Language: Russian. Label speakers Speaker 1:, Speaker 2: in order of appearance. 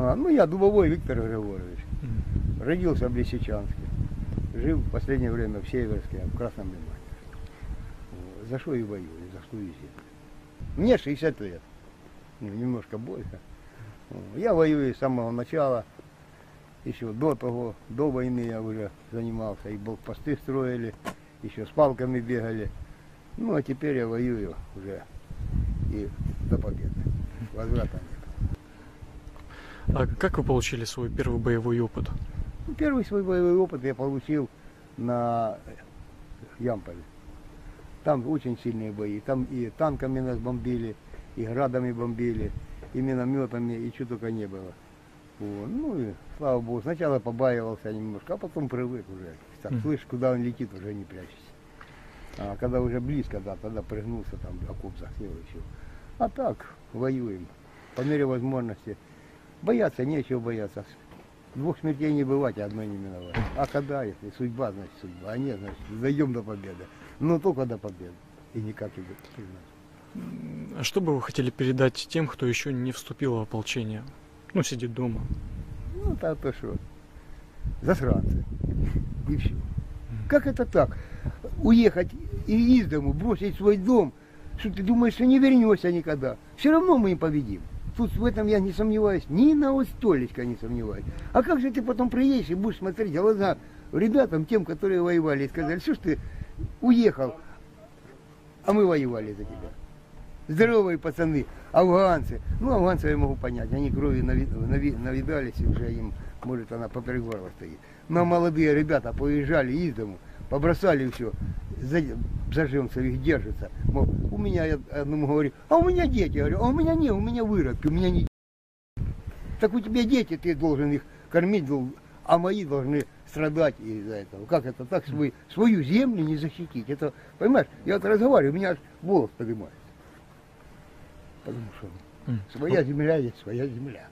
Speaker 1: А, ну, я Дубовой Виктор Григорьевич. Родился в Лисичанске. Жил в последнее время в Северске, в Красном Лимане. За что и воюю, за что и землю. Мне 60 лет. Ну, немножко больше. Я воюю с самого начала. Еще до того, до войны я уже занимался. И блокпосты строили, еще с палками бегали. Ну, а теперь я воюю уже и до победы. Возврата нет.
Speaker 2: А как вы получили свой первый боевой опыт?
Speaker 1: Первый свой боевой опыт я получил на Ямполе. Там очень сильные бои. Там и танками нас бомбили, и градами бомбили, и минометами, и чего только не было. Вот. Ну и слава богу, сначала побаивался немножко, а потом привык уже. Так, слышь, куда он летит, уже не прячешься. А когда уже близко, да, тогда прыгнулся, там окоп засел еще. А так, воюем. По мере возможности. Бояться нечего бояться. Двух смертей не бывать, а одной не миновать. А когда, если судьба, значит судьба. А нет, значит, дойдем до победы. Но только до победы. И никак и иначе.
Speaker 2: А что бы вы хотели передать тем, кто еще не вступил в ополчение? Ну, сидит дома.
Speaker 1: Ну, то, то что? Засранцы. И все. Как это так? Уехать и из дому, бросить свой дом, что ты думаешь, что не вернешься никогда. Все равно мы им победим. Тут в этом я не сомневаюсь, ни на столечко не сомневаюсь. А как же ты потом приедешь и будешь смотреть глаза ребятам, тем, которые воевали, и сказали, что ж ты уехал, а мы воевали за тебя. Здоровые пацаны, афганцы. Ну, афганцев я могу понять, они крови нави- нави- навидались, уже им, может, она поперек горла стоит. Но молодые ребята поезжали из дому, побросали все, зажимцы их держатся. Мол, у меня, я одному говорю, а у меня дети, Я говорю, а у меня не, у меня выродки, у меня не Так у тебя дети, ты должен их кормить, а мои должны страдать из-за этого. Как это так, свой, свою землю не защитить? Это, понимаешь, я вот разговариваю, у меня волос поднимается. Потому что своя земля есть своя земля.